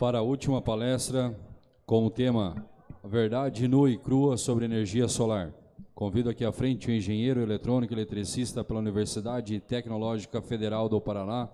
para a última palestra com o tema Verdade nua e crua sobre energia solar. Convido aqui à frente o engenheiro eletrônico e eletricista pela Universidade Tecnológica Federal do Paraná,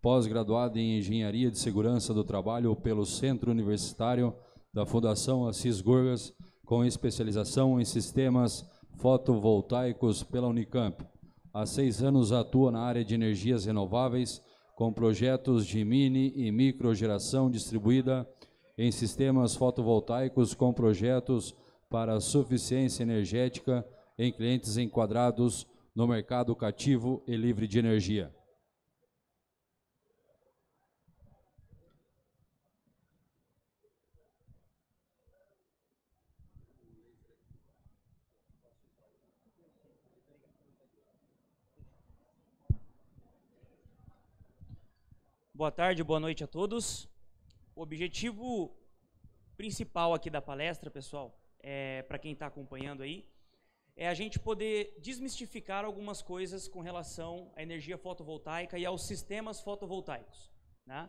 pós-graduado em Engenharia de Segurança do Trabalho pelo Centro Universitário da Fundação Assis Gorgas, com especialização em sistemas fotovoltaicos pela Unicamp. Há seis anos atua na área de energias renováveis, com projetos de mini e microgeração distribuída em sistemas fotovoltaicos com projetos para suficiência energética em clientes enquadrados no mercado cativo e livre de energia. Boa tarde, boa noite a todos. O objetivo principal aqui da palestra, pessoal, é, para quem está acompanhando aí, é a gente poder desmistificar algumas coisas com relação à energia fotovoltaica e aos sistemas fotovoltaicos. Né?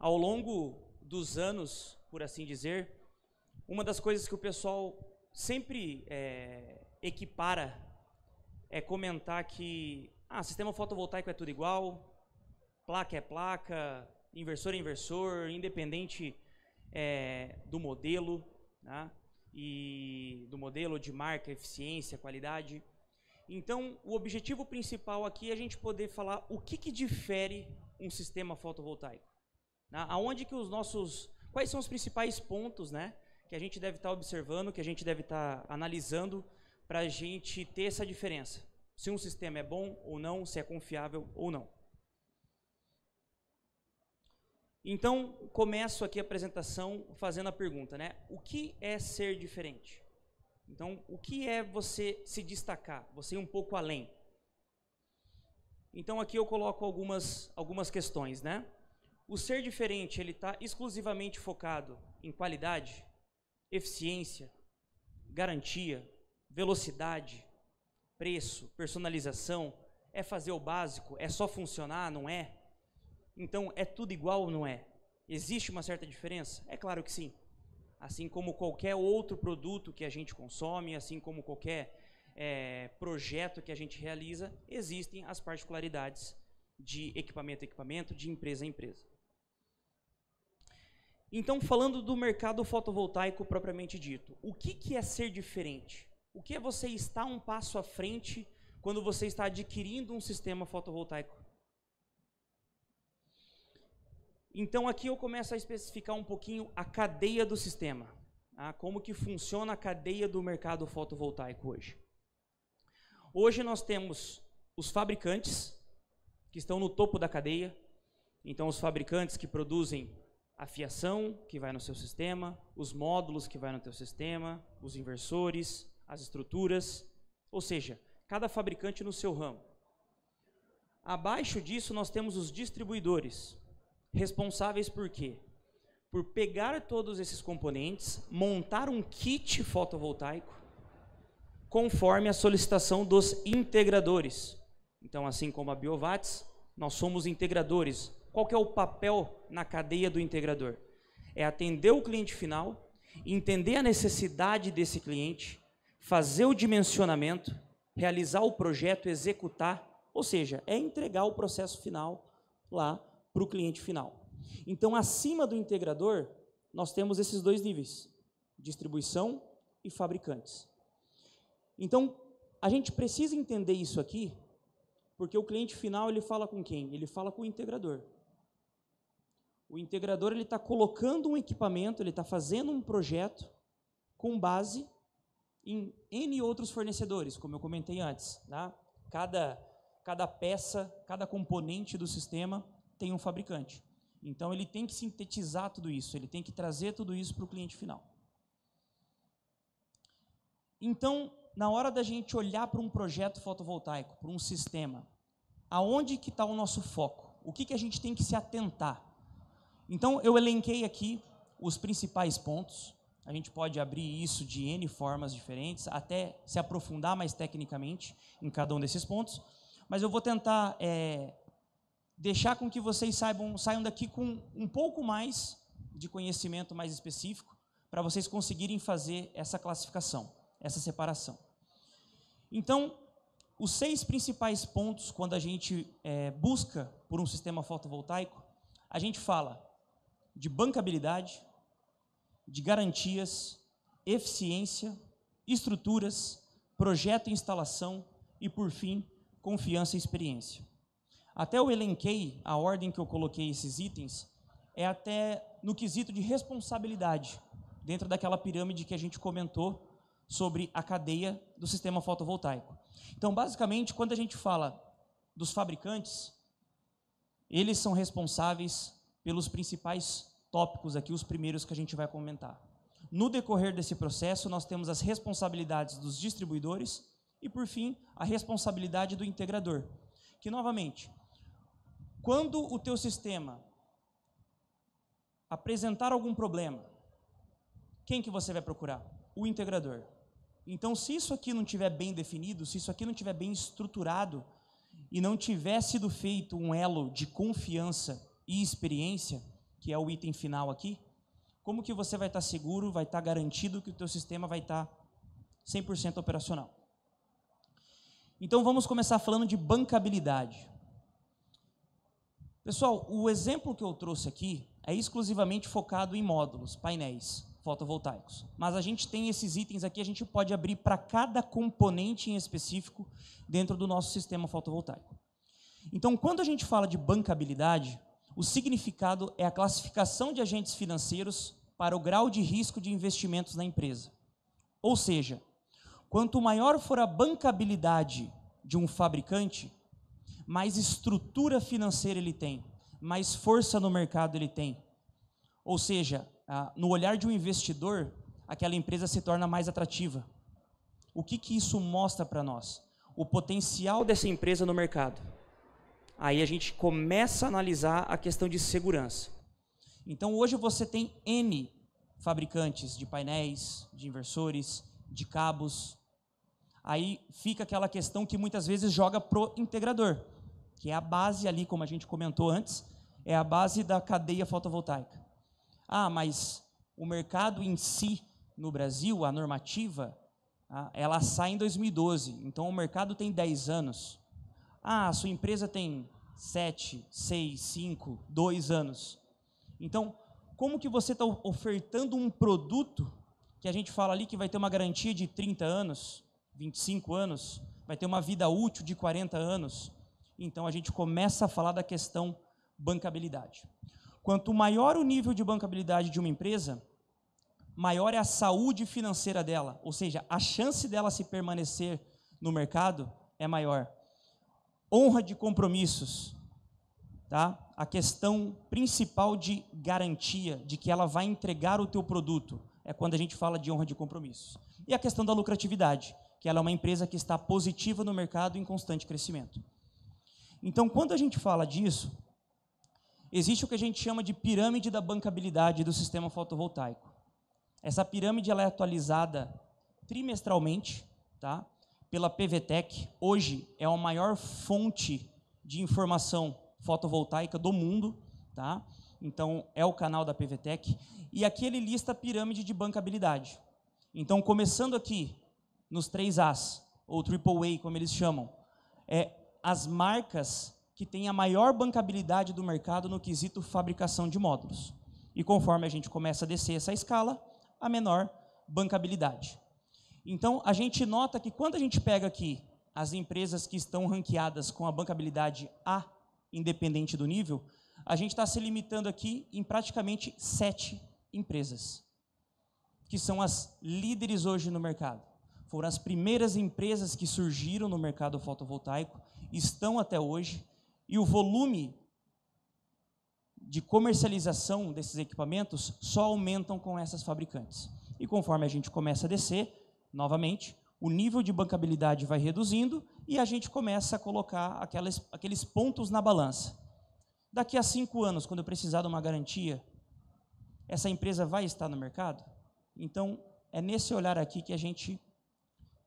Ao longo dos anos, por assim dizer, uma das coisas que o pessoal sempre é, equipara é comentar que ah, sistema fotovoltaico é tudo igual, placa é placa, inversor é inversor, independente é, do modelo, né? e do modelo de marca, eficiência, qualidade. Então, o objetivo principal aqui é a gente poder falar o que, que difere um sistema fotovoltaico. Né? Aonde que os nossos, quais são os principais pontos, né, que a gente deve estar observando, que a gente deve estar analisando para a gente ter essa diferença. Se um sistema é bom ou não, se é confiável ou não. Então, começo aqui a apresentação fazendo a pergunta, né? O que é ser diferente? Então, o que é você se destacar, você ir um pouco além? Então, aqui eu coloco algumas, algumas questões, né? O ser diferente, ele está exclusivamente focado em qualidade, eficiência, garantia, velocidade, preço, personalização, é fazer o básico, é só funcionar, não é? Então, é tudo igual ou não é? Existe uma certa diferença? É claro que sim. Assim como qualquer outro produto que a gente consome, assim como qualquer é, projeto que a gente realiza, existem as particularidades de equipamento a equipamento, de empresa a empresa. Então, falando do mercado fotovoltaico propriamente dito, o que, que é ser diferente? O que é você estar um passo à frente quando você está adquirindo um sistema fotovoltaico Então aqui eu começo a especificar um pouquinho a cadeia do sistema, tá? como que funciona a cadeia do mercado fotovoltaico hoje. Hoje nós temos os fabricantes, que estão no topo da cadeia, então os fabricantes que produzem a fiação que vai no seu sistema, os módulos que vai no teu sistema, os inversores, as estruturas, ou seja, cada fabricante no seu ramo. Abaixo disso nós temos os distribuidores, responsáveis por quê? Por pegar todos esses componentes, montar um kit fotovoltaico conforme a solicitação dos integradores. Então, assim como a Biovats, nós somos integradores. Qual é o papel na cadeia do integrador? É atender o cliente final, entender a necessidade desse cliente, fazer o dimensionamento, realizar o projeto, executar, ou seja, é entregar o processo final lá para o cliente final. Então, acima do integrador, nós temos esses dois níveis: distribuição e fabricantes. Então, a gente precisa entender isso aqui, porque o cliente final ele fala com quem? Ele fala com o integrador. O integrador ele está colocando um equipamento, ele está fazendo um projeto com base em N outros fornecedores, como eu comentei antes. Tá? Cada, cada peça, cada componente do sistema tem um fabricante. Então ele tem que sintetizar tudo isso, ele tem que trazer tudo isso para o cliente final. Então, na hora da gente olhar para um projeto fotovoltaico, para um sistema, aonde que está o nosso foco? O que, que a gente tem que se atentar? Então, eu elenquei aqui os principais pontos. A gente pode abrir isso de N formas diferentes, até se aprofundar mais tecnicamente em cada um desses pontos. Mas eu vou tentar é, deixar com que vocês saibam, saiam daqui com um pouco mais de conhecimento mais específico para vocês conseguirem fazer essa classificação, essa separação. Então, os seis principais pontos quando a gente é, busca por um sistema fotovoltaico, a gente fala de bancabilidade, de garantias, eficiência, estruturas, projeto e instalação e, por fim, confiança e experiência. Até eu elenquei a ordem que eu coloquei esses itens, é até no quesito de responsabilidade, dentro daquela pirâmide que a gente comentou sobre a cadeia do sistema fotovoltaico. Então, basicamente, quando a gente fala dos fabricantes, eles são responsáveis pelos principais tópicos aqui, os primeiros que a gente vai comentar. No decorrer desse processo, nós temos as responsabilidades dos distribuidores e, por fim, a responsabilidade do integrador. Que, novamente, quando o teu sistema apresentar algum problema, quem que você vai procurar? O integrador. Então, se isso aqui não tiver bem definido, se isso aqui não tiver bem estruturado e não tiver sido feito um elo de confiança e experiência, que é o item final aqui, como que você vai estar seguro, vai estar garantido que o teu sistema vai estar 100% operacional? Então vamos começar falando de bancabilidade. Pessoal, o exemplo que eu trouxe aqui é exclusivamente focado em módulos, painéis fotovoltaicos. Mas a gente tem esses itens aqui, a gente pode abrir para cada componente em específico dentro do nosso sistema fotovoltaico. Então, quando a gente fala de bancabilidade, o significado é a classificação de agentes financeiros para o grau de risco de investimentos na empresa. Ou seja, quanto maior for a bancabilidade de um fabricante, mais estrutura financeira ele tem, mais força no mercado ele tem. Ou seja, ah, no olhar de um investidor, aquela empresa se torna mais atrativa. O que, que isso mostra para nós? O potencial dessa empresa no mercado. Aí a gente começa a analisar a questão de segurança. Então hoje você tem N fabricantes de painéis, de inversores, de cabos. Aí fica aquela questão que muitas vezes joga pro integrador, que é a base ali, como a gente comentou antes, é a base da cadeia fotovoltaica. Ah, mas o mercado em si, no Brasil, a normativa, ela sai em 2012, então o mercado tem 10 anos. Ah, a sua empresa tem 7, 6, 5, 2 anos. Então, como que você está ofertando um produto que a gente fala ali que vai ter uma garantia de 30 anos, 25 anos, vai ter uma vida útil de 40 anos? Então a gente começa a falar da questão bancabilidade. Quanto maior o nível de bancabilidade de uma empresa, maior é a saúde financeira dela, ou seja, a chance dela se permanecer no mercado é maior. Honra de compromissos, tá? A questão principal de garantia de que ela vai entregar o teu produto é quando a gente fala de honra de compromissos. E a questão da lucratividade, que ela é uma empresa que está positiva no mercado em constante crescimento. Então, quando a gente fala disso, existe o que a gente chama de pirâmide da bancabilidade do sistema fotovoltaico. Essa pirâmide ela é atualizada trimestralmente, tá? Pela PVTech. Hoje é a maior fonte de informação fotovoltaica do mundo, tá? Então é o canal da PVTech e aqui ele lista a pirâmide de bancabilidade. Então começando aqui nos três As ou Triple A, como eles chamam, é as marcas que tem a maior bancabilidade do mercado no quesito fabricação de módulos. E conforme a gente começa a descer essa escala, a menor bancabilidade. Então, a gente nota que quando a gente pega aqui as empresas que estão ranqueadas com a bancabilidade A, independente do nível, a gente está se limitando aqui em praticamente sete empresas, que são as líderes hoje no mercado. Foram as primeiras empresas que surgiram no mercado fotovoltaico, estão até hoje, e o volume de comercialização desses equipamentos só aumentam com essas fabricantes. E conforme a gente começa a descer, novamente, o nível de bancabilidade vai reduzindo e a gente começa a colocar aquelas, aqueles pontos na balança. Daqui a cinco anos, quando eu precisar de uma garantia, essa empresa vai estar no mercado? Então, é nesse olhar aqui que a gente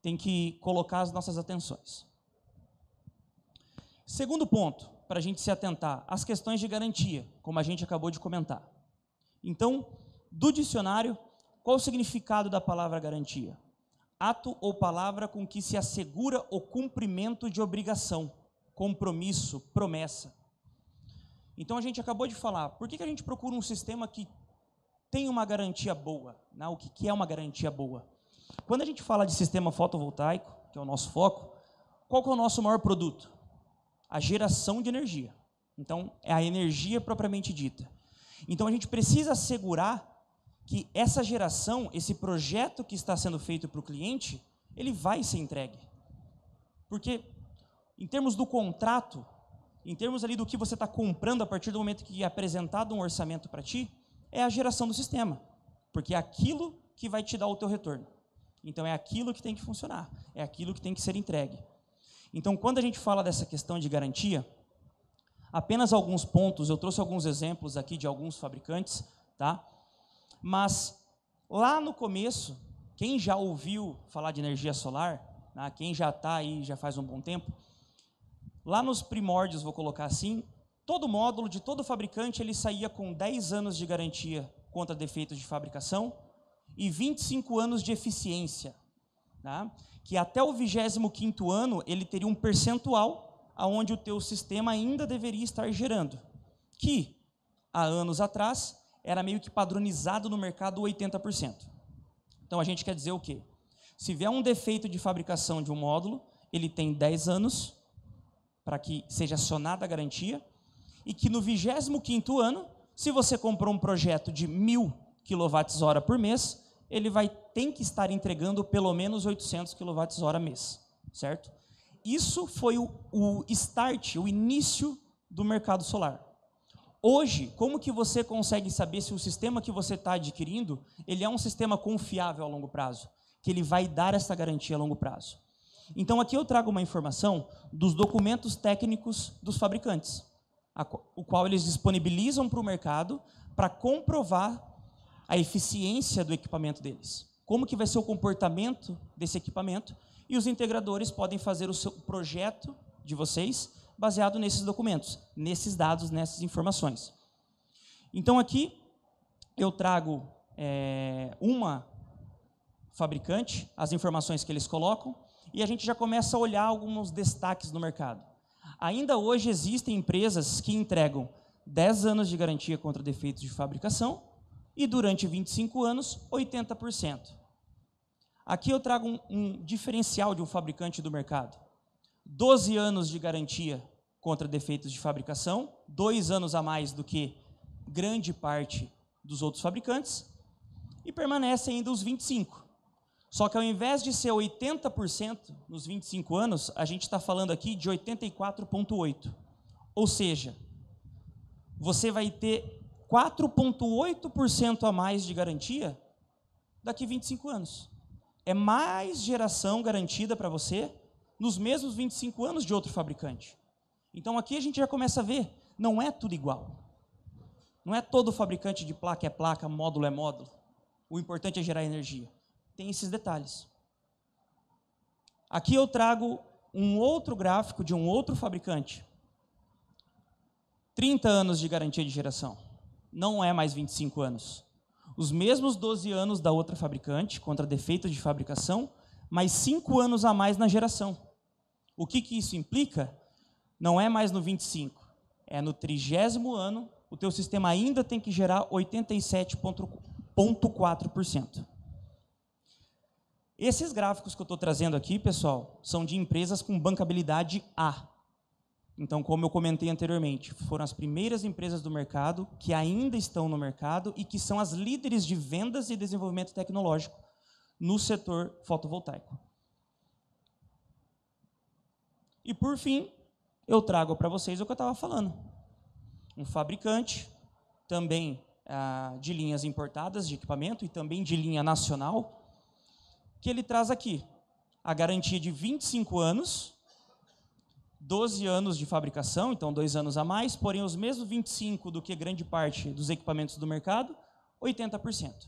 tem que colocar as nossas atenções. Segundo ponto, para a gente se atentar, as questões de garantia, como a gente acabou de comentar. Então, do dicionário, qual o significado da palavra garantia? Ato ou palavra com que se assegura o cumprimento de obrigação, compromisso, promessa. Então a gente acabou de falar, por que, que a gente procura um sistema que tem uma garantia boa? Né? O que, que é uma garantia boa? Quando a gente fala de sistema fotovoltaico, que é o nosso foco, qual é o nosso maior produto? A geração de energia. Então, é a energia propriamente dita. Então, a gente precisa assegurar que essa geração, esse projeto que está sendo feito para o cliente, ele vai ser entregue. Porque, em termos do contrato, em termos ali do que você está comprando a partir do momento que é apresentado um orçamento para ti, é a geração do sistema. Porque é aquilo que vai te dar o teu retorno. Então é aquilo que tem que funcionar, é aquilo que tem que ser entregue. Então, quando a gente fala dessa questão de garantia, apenas alguns pontos, eu trouxe alguns exemplos aqui de alguns fabricantes, tá? Mas lá no começo, quem já ouviu falar de energia solar, né, quem já está aí já faz um bom tempo, lá nos primórdios, vou colocar assim, todo módulo de todo fabricante ele saía com 10 anos de garantia contra defeitos de fabricação e 25 anos de eficiência, tá? que até o 25º ano ele teria um percentual aonde o teu sistema ainda deveria estar gerando, que há anos atrás era meio que padronizado no mercado 80%. Então a gente quer dizer o quê? Se vier um defeito de fabricação de um módulo, ele tem 10 anos para que seja acionada a garantia e que no 25º ano, se você comprou um projeto de 1000 kWh por mês, ele vai tem que estar entregando pelo menos 800 kWh mês, certo? Isso foi o, o start, o início do mercado solar. Hoje, como que você consegue saber se o sistema que você está adquirindo ele é um sistema confiável a longo prazo, que ele vai dar essa garantia a longo prazo? Então aqui eu trago uma informação dos documentos técnicos dos fabricantes, o qual eles disponibilizam para o mercado para comprovar a eficiência do equipamento deles. Como que vai ser o comportamento desse equipamento e os integradores podem fazer o seu projeto de vocês baseado nesses documentos, nesses dados, nessas informações. Então aqui eu trago é, uma fabricante, as informações que eles colocam, e a gente já começa a olhar alguns destaques no mercado. Ainda hoje existem empresas que entregam 10 anos de garantia contra defeitos de fabricação e durante 25 anos, 80%. Aqui eu trago um, um, diferencial de um fabricante do mercado. 12 anos de garantia contra defeitos de fabricação, dois anos a mais do que grande parte dos outros fabricantes, e permanece ainda os 25. Só que ao invés de ser 80% nos 25 anos, a gente está falando aqui de 84,8%. Ou seja, você vai ter 4,8% a mais de garantia daqui 25 anos. É mais geração garantida para você nos mesmos 25 anos de outro fabricante. Então aqui a gente já começa a ver, não é tudo igual. Não é todo fabricante de placa é placa, módulo é módulo. O importante é gerar energia. Tem esses detalhes. Aqui eu trago um outro gráfico de um outro fabricante. 30 anos de garantia de geração não é mais 25 anos. Os mesmos 12 anos da outra fabricante, contra defeitos de fabricação, mais 5 anos a mais na geração. O que, que isso implica? Não é mais no 25, é no trigésimo ano, o teu sistema ainda tem que gerar 87,4%. Esses gráficos que eu estou trazendo aqui, pessoal, são de empresas com bancabilidade A. Então, como eu comentei anteriormente, foram as primeiras empresas do mercado que ainda estão no mercado e que são as líderes de vendas e desenvolvimento tecnológico no setor fotovoltaico. E por fim, eu trago para vocês o que eu estava falando. Um fabricante, também ah, de linhas importadas de equipamento e também de linha nacional, que ele traz aqui a garantia de 25 anos 12 anos de fabricação, então dois anos a mais, porém os mesmos 25 do que grande parte dos equipamentos do mercado, 80%,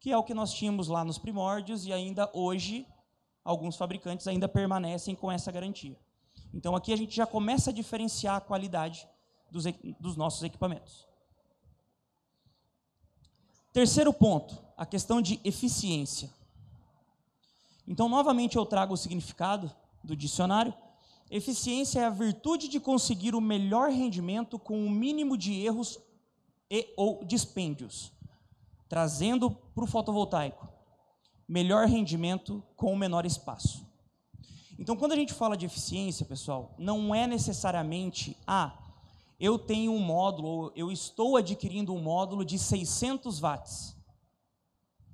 que é o que nós tínhamos lá nos primórdios e ainda hoje alguns fabricantes ainda permanecem com essa garantia. Então aqui a gente já começa a diferenciar a qualidade dos, dos nossos equipamentos. Terceiro ponto, a questão de eficiência. Então, novamente, eu trago o significado do dicionário. Eficiência é a virtude de conseguir o melhor rendimento com o mínimo de erros e ou dispêndios, trazendo para o fotovoltaico melhor rendimento com o menor espaço. Então, quando a gente fala de eficiência, pessoal, não é necessariamente, ah, eu tenho um módulo, eu estou adquirindo um módulo de 600 watts.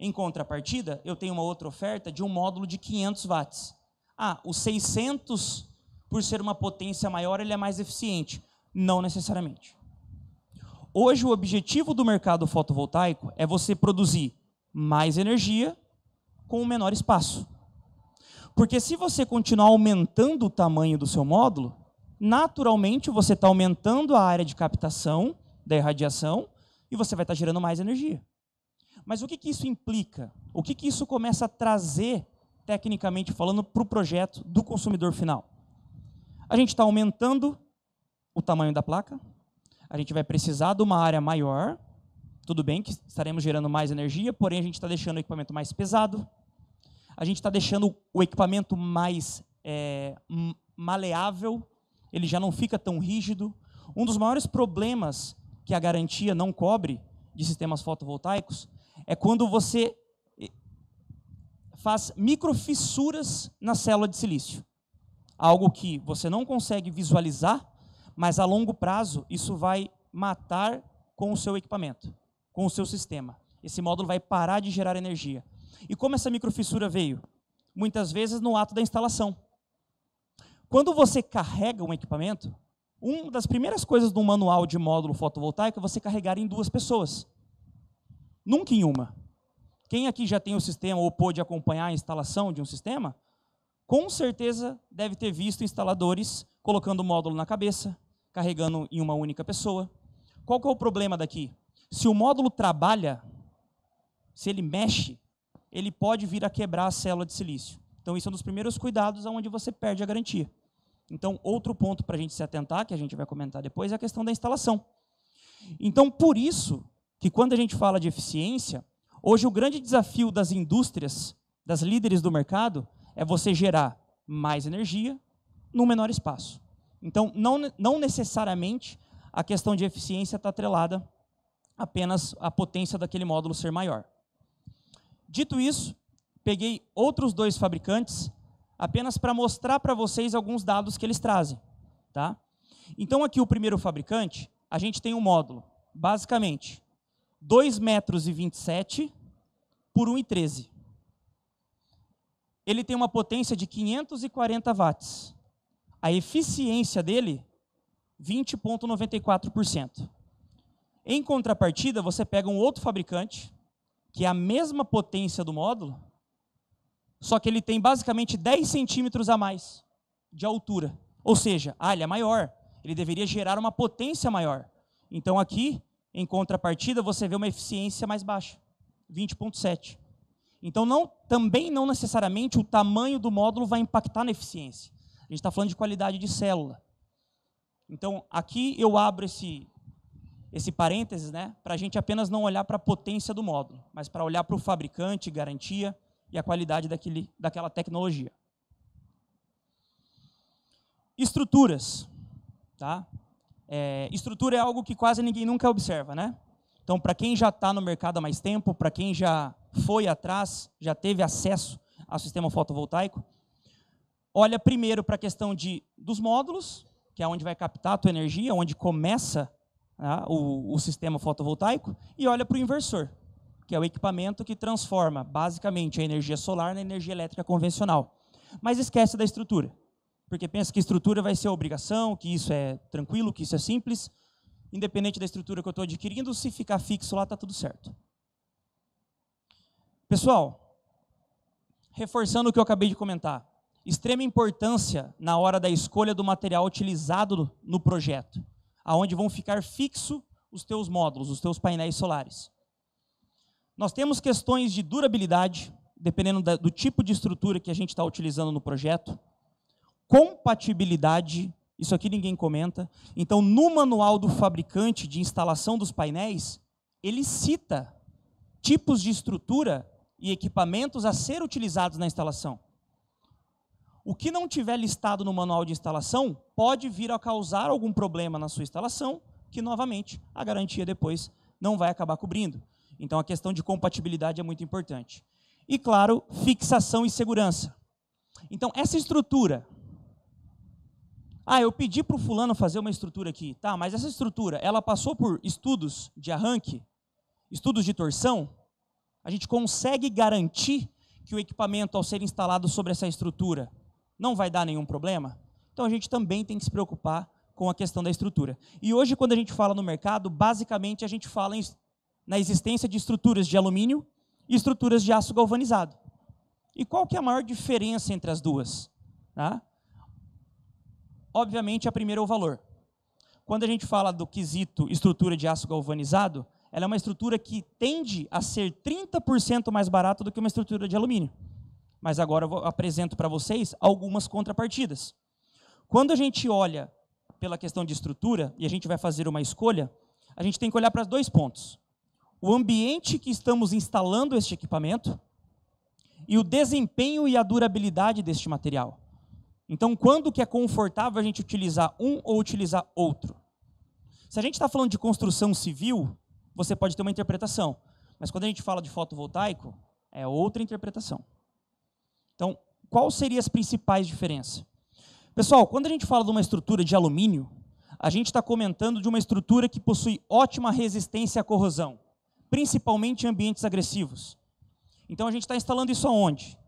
Em contrapartida, eu tenho uma outra oferta de um módulo de 500 watts. Ah, o 600, por ser uma potência maior, ele é mais eficiente. Não necessariamente. Hoje, o objetivo do mercado fotovoltaico é você produzir mais energia com um menor espaço. Porque se você continuar aumentando o tamanho do seu módulo, naturalmente você está aumentando a área de captação da irradiação e você vai estar tá gerando mais energia. Mas o que, que isso implica? O que, que isso começa a trazer, tecnicamente falando, para o projeto do consumidor final? A gente está aumentando o tamanho da placa, a gente vai precisar de uma área maior, tudo bem que estaremos gerando mais energia, porém a gente está deixando o equipamento mais pesado, a gente está deixando o equipamento mais é, maleável, ele já não fica tão rígido. Um dos maiores problemas que a garantia não cobre de sistemas fotovoltaicos é quando você eh, faz microfissuras na célula de silício. Algo que você não consegue visualizar, mas a longo prazo isso vai matar com o seu equipamento, com o seu sistema. Esse módulo vai parar de gerar energia. E como essa microfissura veio? Muitas vezes no ato da instalação. Quando você carrega um equipamento, uma das primeiras coisas do manual de módulo fotovoltaico é você carregar em duas pessoas. Nunca em uma. Quem aqui já tem o sistema ou pôde acompanhar a instalação de um sistema, com certeza deve ter visto instaladores colocando o módulo na cabeça, carregando em uma única pessoa. Qual que é o problema daqui? Se o módulo trabalha, se ele mexe, ele pode vir a quebrar a célula de silício. Então, isso é um dos primeiros cuidados onde você perde a garantia. Então, outro ponto para a gente se atentar, que a gente vai comentar depois, é a questão da instalação. Então, por isso, que quando a gente fala de eficiência, hoje o grande desafio das indústrias, das líderes do mercado, é você gerar mais energia num menor espaço. Então, não, não necessariamente a questão de eficiência está atrelada apenas à potência daquele módulo ser maior. Dito isso, peguei outros dois fabricantes apenas para mostrar para vocês alguns dados que eles trazem. Tá? Então, aqui o primeiro fabricante, a gente tem um módulo, basicamente, 2 metros e 27 por 1,13. Ele tem uma potência de 540 watts. A eficiência dele, 20,94%. Em contrapartida, você pega um outro fabricante, que é a mesma potência do módulo, só que ele tem basicamente 10 centímetros a mais de altura. Ou seja, ah, ele é maior. Ele deveria gerar uma potência maior. Então aqui em contrapartida, você vê uma eficiência mais baixa, 20.7. Então, não, também não necessariamente o tamanho do módulo vai impactar na eficiência. A gente está falando de qualidade de célula. Então, aqui eu abro esse, esse parênteses, né, para a gente apenas não olhar para a potência do módulo, mas para olhar para o fabricante, garantia e a qualidade daquele, daquela tecnologia. Estruturas. Tá? É, estrutura é algo que quase ninguém nunca observa, né? Então, para quem já está no mercado há mais tempo, para quem já foi atrás, já teve acesso ao sistema fotovoltaico, olha primeiro para a questão de, dos módulos, que é onde vai captar a tua energia, onde começa né, o, o sistema fotovoltaico, e olha para o inversor, que é o equipamento que transforma basicamente a energia solar na energia elétrica convencional. Mas esquece da estrutura porque pensa que estrutura vai ser obrigação, que isso é tranquilo, que isso é simples. Independente da estrutura que eu estou adquirindo, se ficar fixo lá, está tudo certo. Pessoal, reforçando o que eu acabei de comentar, extrema importância na hora da escolha do material utilizado no projeto, aonde vão ficar fixo os teus módulos, os teus painéis solares. Nós temos questões de durabilidade, dependendo do tipo de estrutura que a gente está utilizando no projeto compatibilidade, isso aqui ninguém comenta. Então, no manual do fabricante de instalação dos painéis, ele cita tipos de estrutura e equipamentos a ser utilizados na instalação. O que não tiver listado no manual de instalação pode vir a causar algum problema na sua instalação, que novamente a garantia depois não vai acabar cobrindo. Então a questão de compatibilidade é muito importante. E claro, fixação e segurança. Então essa estrutura ah, eu pedi para o fulano fazer uma estrutura aqui. Tá, mas essa estrutura, ela passou por estudos de arranque, estudos de torção? A gente consegue garantir que o equipamento, ao ser instalado sobre essa estrutura, não vai dar nenhum problema? Então a gente também tem que se preocupar com a questão da estrutura. E hoje, quando a gente fala no mercado, basicamente a gente fala em, na existência de estruturas de alumínio e estruturas de aço galvanizado. E qual que é a maior diferença entre as duas? Tá? Obviamente, a primeira é o valor. Quando a gente fala do quesito estrutura de aço galvanizado, ela é uma estrutura que tende a ser 30% mais barata do que uma estrutura de alumínio. Mas agora eu apresento para vocês algumas contrapartidas. Quando a gente olha pela questão de estrutura e a gente vai fazer uma escolha, a gente tem que olhar para dois pontos. O ambiente que estamos instalando este equipamento e o desempenho e a durabilidade deste material. Então, quando que é confortável a gente utilizar um ou utilizar outro? Se a gente está falando de construção civil, você pode ter uma interpretação. Mas quando a gente fala de fotovoltaico, é outra interpretação. Então, quais seriam as principais diferenças? Pessoal, quando a gente fala de uma estrutura de alumínio, a gente está comentando de uma estrutura que possui ótima resistência à corrosão, principalmente em ambientes agressivos. Então a gente está instalando isso aonde?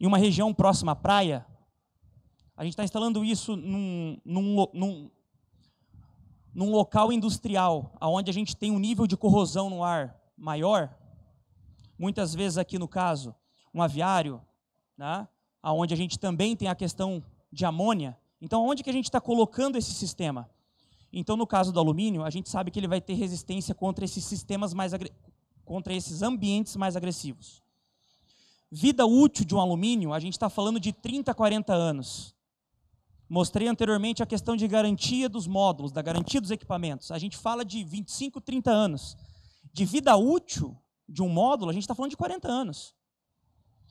Em uma região próxima à praia, a gente está instalando isso num, num, num, num local industrial, onde a gente tem um nível de corrosão no ar maior, muitas vezes aqui no caso, um aviário, né, onde a gente também tem a questão de amônia. Então, onde que a gente está colocando esse sistema? Então, no caso do alumínio, a gente sabe que ele vai ter resistência contra esses sistemas mais contra esses ambientes mais agressivos. Vida útil de um alumínio, a gente está falando de 30 a 40 anos. Mostrei anteriormente a questão de garantia dos módulos, da garantia dos equipamentos. A gente fala de 25, 30 anos. De vida útil de um módulo, a gente está falando de 40 anos.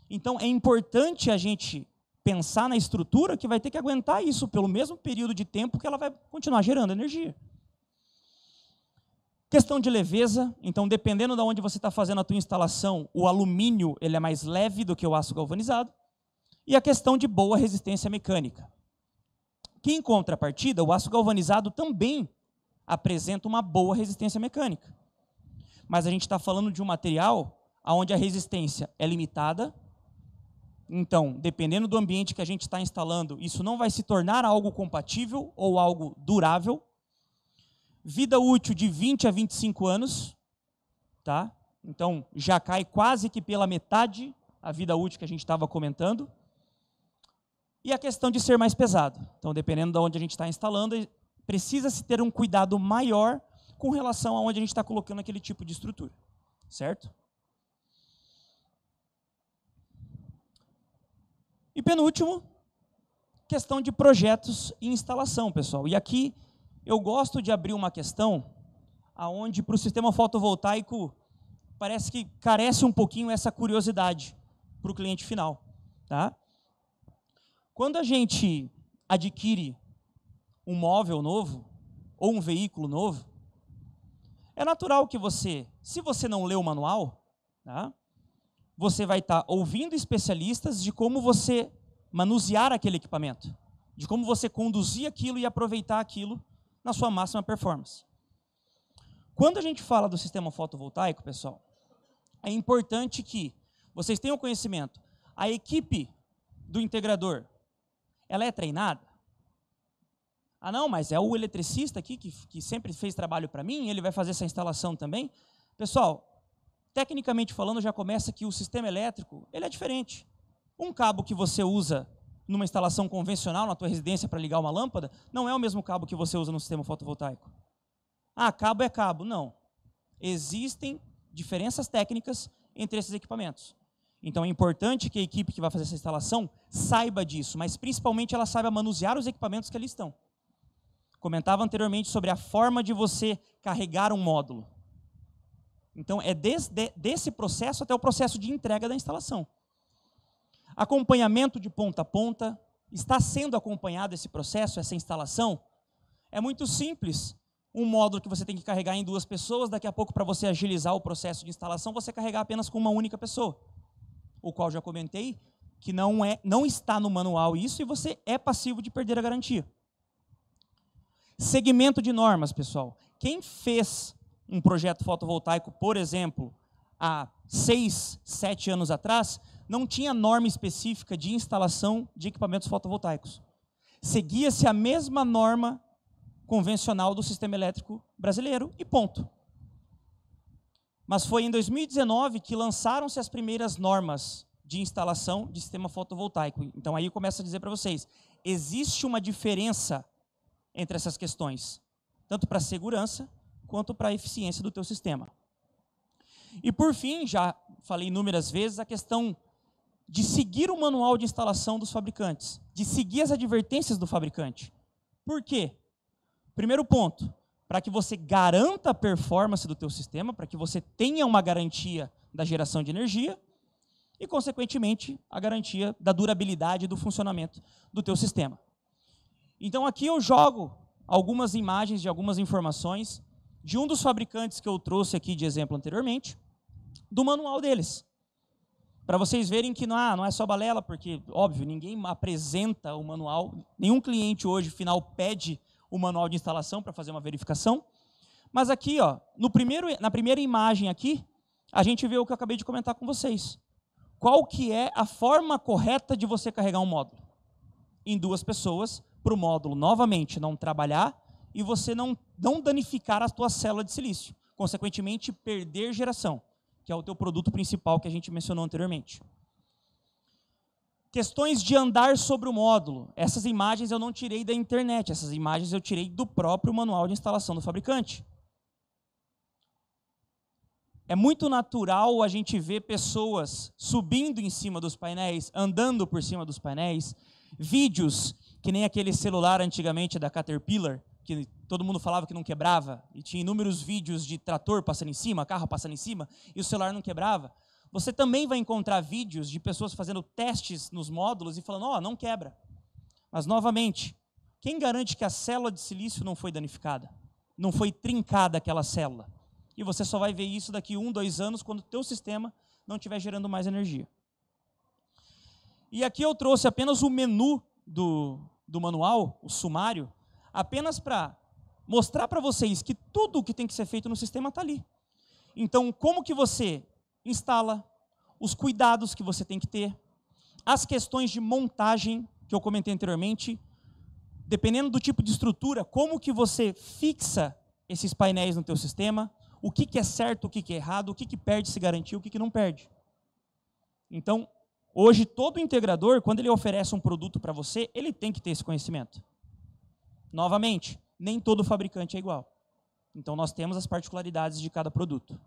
Então, é importante a gente pensar na estrutura que vai ter que aguentar isso pelo mesmo período de tempo que ela vai continuar gerando energia. Questão de leveza, então dependendo de onde você está fazendo a tua instalação, o alumínio ele é mais leve do que o aço galvanizado. E a questão de boa resistência mecânica que em contrapartida, o aço galvanizado também apresenta uma boa resistência mecânica. Mas a gente está falando de um material onde a resistência é limitada. Então, dependendo do ambiente que a gente está instalando, isso não vai se tornar algo compatível ou algo durável. Vida útil de 20 a 25 anos, tá? Então, já cai quase que pela metade a vida útil que a gente estava comentando. E a questão de ser mais pesado. Então, dependendo de onde a gente está instalando, precisa-se ter um cuidado maior com relação a onde a gente está colocando aquele tipo de estrutura. Certo? E penúltimo, questão de projetos e instalação, pessoal. E aqui eu gosto de abrir uma questão aonde para o sistema fotovoltaico parece que carece um pouquinho essa curiosidade para o cliente final, tá? Quando a gente adquire um móvel novo ou um veículo novo, é natural que você, se você não lê o manual, tá, você vai estar tá ouvindo especialistas de como você manusear aquele equipamento, de como você conduzir aquilo e aproveitar aquilo na sua máxima performance. Quando a gente fala do sistema fotovoltaico, pessoal, é importante que vocês tenham conhecimento. A equipe do integrador, ela é treinada? Ah, não, mas é o eletricista aqui que, que sempre fez trabalho para mim, ele vai fazer essa instalação também. Pessoal, tecnicamente falando, já começa que o sistema elétrico ele é diferente. Um cabo que você usa numa instalação convencional na tua residência para ligar uma lâmpada, não é o mesmo cabo que você usa no sistema fotovoltaico. Ah, cabo é cabo. Não. Existem diferenças técnicas entre esses equipamentos. Então é importante que a equipe que vai fazer essa instalação saiba disso, mas principalmente ela saiba manusear os equipamentos que ali estão. Comentava anteriormente sobre a forma de você carregar um módulo. Então, é desse processo até o processo de entrega da instalação. Acompanhamento de ponta a ponta. Está sendo acompanhado esse processo, essa instalação? É muito simples. Um módulo que você tem que carregar em duas pessoas, daqui a pouco, para você agilizar o processo de instalação, você carregar apenas com uma única pessoa. O qual já comentei que não, é, não está no manual isso e você é passivo de perder a garantia. Segmento de normas, pessoal. Quem fez um projeto fotovoltaico, por exemplo, há seis, sete anos atrás, não tinha norma específica de instalação de equipamentos fotovoltaicos. Seguia-se a mesma norma convencional do sistema elétrico brasileiro e ponto. Mas foi em 2019 que lançaram-se as primeiras normas de instalação de sistema fotovoltaico. Então aí eu começo a dizer para vocês, existe uma diferença entre essas questões, tanto para a segurança quanto para a eficiência do teu sistema. E por fim, já falei inúmeras vezes, a questão de seguir o manual de instalação dos fabricantes, de seguir as advertências do fabricante. Por quê? Primeiro ponto, para que você garanta a performance do teu sistema, para que você tenha uma garantia da geração de energia e, consequentemente, a garantia da durabilidade do funcionamento do teu sistema. Então aqui eu jogo algumas imagens de algumas informações de um dos fabricantes que eu trouxe aqui de exemplo anteriormente, do manual deles. Para vocês verem que não, ah, não é só balela, porque, óbvio, ninguém apresenta o manual, nenhum cliente hoje, final, pede o manual de instalação para fazer uma verificação. Mas aqui, ó, no primeiro, na primeira imagem aqui, a gente vê o que eu acabei de comentar com vocês. Qual que é a forma correta de você carregar um módulo? Em duas pessoas, para o módulo novamente não trabalhar e você não, não danificar a tua célula de silício. Consequentemente, perder geração, que é o teu produto principal que a gente mencionou anteriormente. Questões de andar sobre o módulo. Essas imagens eu não tirei da internet, essas imagens eu tirei do próprio manual de instalação do fabricante. É muito natural a gente ver pessoas subindo em cima dos painéis, andando por cima dos painéis, vídeos que nem aquele celular antigamente da Caterpillar, que todo mundo falava que não quebrava, e tinha inúmeros vídeos de trator passando em cima, carro passando em cima, e o celular não quebrava. Você também vai encontrar vídeos de pessoas fazendo testes nos módulos e falando, ó, oh, não quebra. Mas, novamente, quem garante que a célula de silício não foi danificada? Não foi trincada aquela célula? E você só vai ver isso daqui um, dois anos, quando o teu sistema não estiver gerando mais energia. E aqui eu trouxe apenas o menu do, do manual, o sumário, apenas para mostrar para vocês que tudo o que tem que ser feito no sistema está ali. Então, como que você instala, os cuidados que você tem que ter, as questões de montagem que eu comentei anteriormente, dependendo do tipo de estrutura, como que você fixa esses painéis no teu sistema, o que, que é certo, o que, que é errado, o que, que perde se garantir, o que, que não perde. Então, hoje todo integrador, quando ele oferece um produto para você, ele tem que ter esse conhecimento. Novamente, nem todo fabricante é igual. Então nós temos as particularidades de cada produto.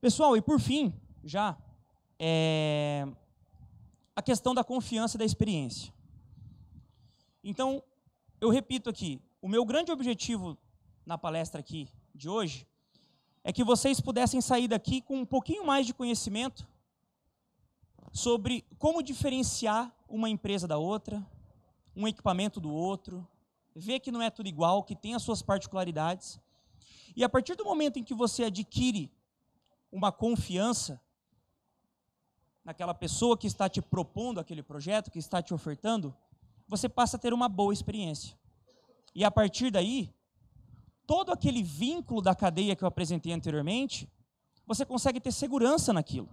Pessoal, e por fim, já, é, a questão da confiança e da experiência. Então, eu repito aqui, o meu grande objetivo na palestra aqui de hoje é que vocês pudessem sair daqui com um pouquinho mais de conhecimento sobre como diferenciar uma empresa da outra, um equipamento do outro, ver que não é tudo igual, que tem as suas particularidades. E a partir do momento em que você adquire uma confiança naquela pessoa que está te propondo aquele projeto, que está te ofertando, você passa a ter uma boa experiência. E a partir daí, todo aquele vínculo da cadeia que eu apresentei anteriormente, você consegue ter segurança naquilo.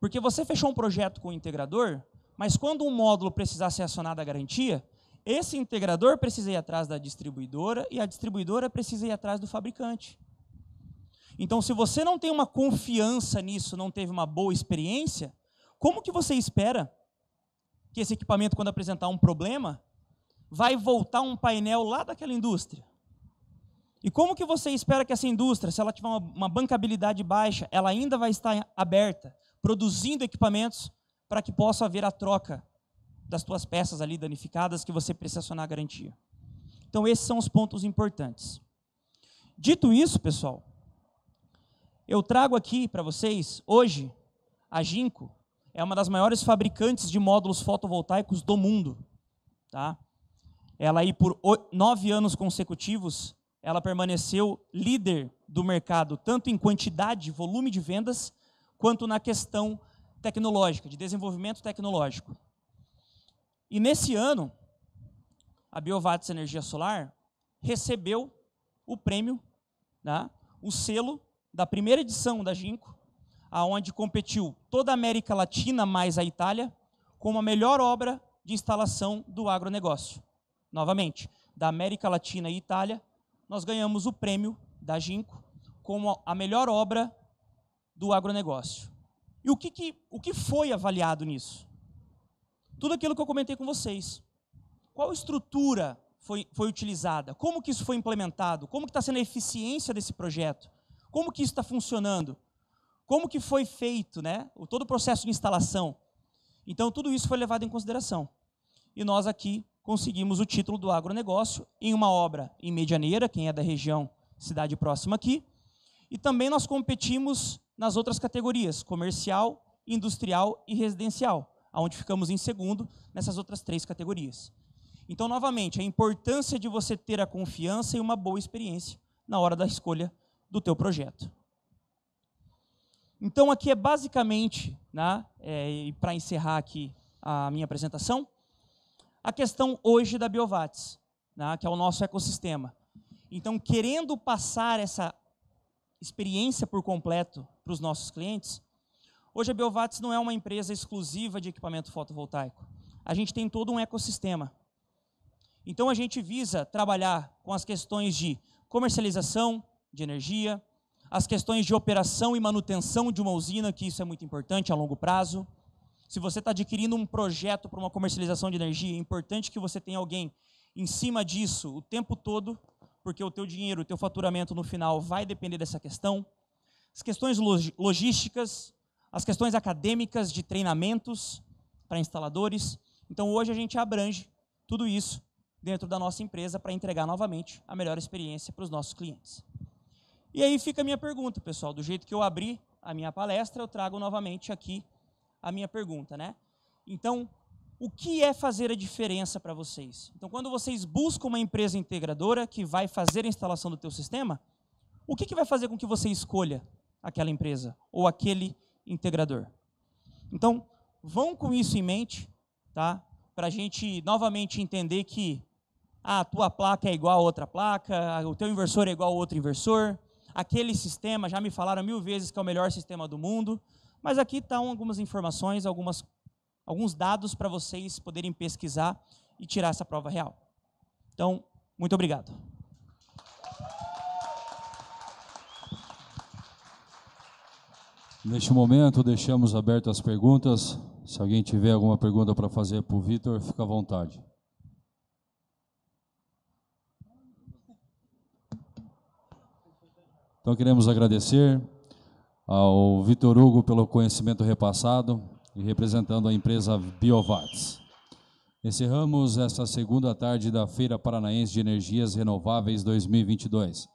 Porque você fechou um projeto com o integrador, mas quando um módulo precisar ser acionado a garantia, esse integrador precisa ir atrás da distribuidora e a distribuidora precisa ir atrás do fabricante. Então, se você não tem uma confiança nisso, não teve uma boa experiência, como que você espera que esse equipamento, quando apresentar um problema, vai voltar um painel lá daquela indústria? E como que você espera que essa indústria, se ela tiver uma, bancabilidade baixa, ela ainda vai estar aberta, produzindo equipamentos para que possa haver a troca das tuas peças ali danificadas que você precisa acionar a garantia. Então, esses são os pontos importantes. Dito isso, pessoal, eu trago aqui para vocês, hoje, a Ginkgo é uma das maiores fabricantes de módulos fotovoltaicos do mundo. Tá? Ela aí, por nove anos consecutivos, ela permaneceu líder do mercado, tanto em quantidade, volume de vendas, quanto na questão tecnológica, de desenvolvimento tecnológico. E nesse ano, a Biovats Energia Solar recebeu o prêmio, né, o selo da primeira edição da Ginkgo, aonde competiu toda a América Latina mais a Itália, como a melhor obra de instalação do agronegócio. Novamente, da América Latina e Itália, nós ganhamos o prêmio da Ginkgo como a melhor obra do agronegócio. E o que, que, o que foi avaliado nisso? Tudo aquilo que eu comentei com vocês. Qual estrutura foi, foi utilizada? Como que isso foi implementado? Como que está sendo a eficiência desse projeto? Como que isso está funcionando? Como que foi feito, né? Todo o processo de instalação. Então, tudo isso foi levado em consideração. E nós aqui conseguimos o título do agronegócio em uma obra em Medianeira, quem é da região, cidade próxima aqui. E também nós competimos nas outras categorias, comercial, industrial e residencial, onde ficamos em segundo nessas outras três categorias. Então, novamente, a importância de você ter a confiança e uma boa experiência na hora da escolha do teu projeto. Então, aqui é basicamente, né, é, para encerrar aqui a minha apresentação, a questão hoje da Biovats, né, que é o nosso ecossistema. Então, querendo passar essa experiência por completo para os nossos clientes, hoje a Biovats não é uma empresa exclusiva de equipamento fotovoltaico. A gente tem todo um ecossistema. Então, a gente visa trabalhar com as questões de comercialização de energia, as questões de operação e manutenção de uma usina, que isso é muito importante a longo prazo. Se você está adquirindo um projeto para uma comercialização de energia, é importante que você tenha alguém em cima disso o tempo todo, porque o teu dinheiro, o teu faturamento no final vai depender dessa questão. As questões logísticas, as questões acadêmicas de treinamentos para instaladores. Então hoje a gente abrange tudo isso dentro da nossa empresa para entregar novamente a melhor experiência para os nossos clientes. E aí fica a minha pergunta, pessoal. Do jeito que eu abri a minha palestra, eu trago novamente aqui a minha pergunta, né? Então, o que é fazer a diferença para vocês? Então, quando vocês buscam uma empresa integradora que vai fazer a instalação do teu sistema, o que, que vai fazer com que você escolha aquela empresa ou aquele integrador? Então, vão com isso em mente, tá? Para a gente novamente entender que ah, a tua placa é igual a outra placa, o teu inversor é igual a outro inversor, aquele sistema, já me falaram mil vezes que é o melhor sistema do mundo, mas aqui estão algumas informações, algumas, alguns dados para vocês poderem pesquisar e tirar essa prova real. Então, muito obrigado. Neste momento, deixamos abertas as perguntas. Se alguém tiver alguma pergunta para fazer para o Vitor, fica à vontade. Então queremos agradecer ao Vitor Hugo pelo conhecimento repassado e representando a empresa Biovats. Encerramos esta segunda tarde da Feira Paranaense de Energias Renováveis 2022.